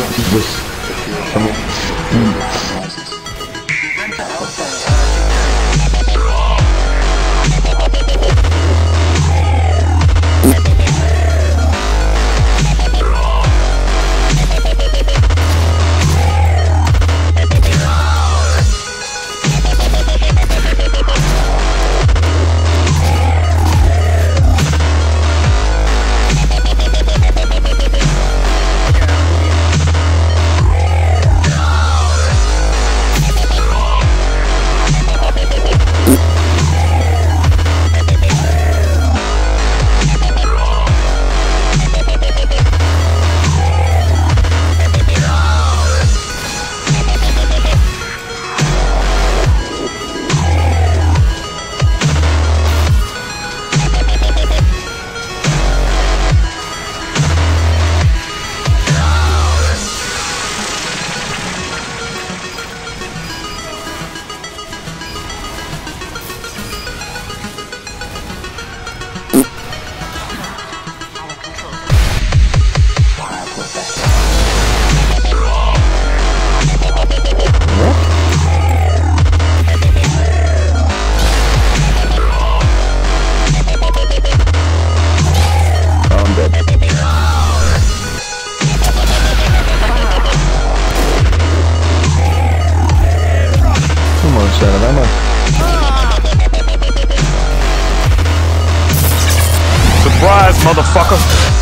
petite bosse. of ammo. Surprise, motherfucker!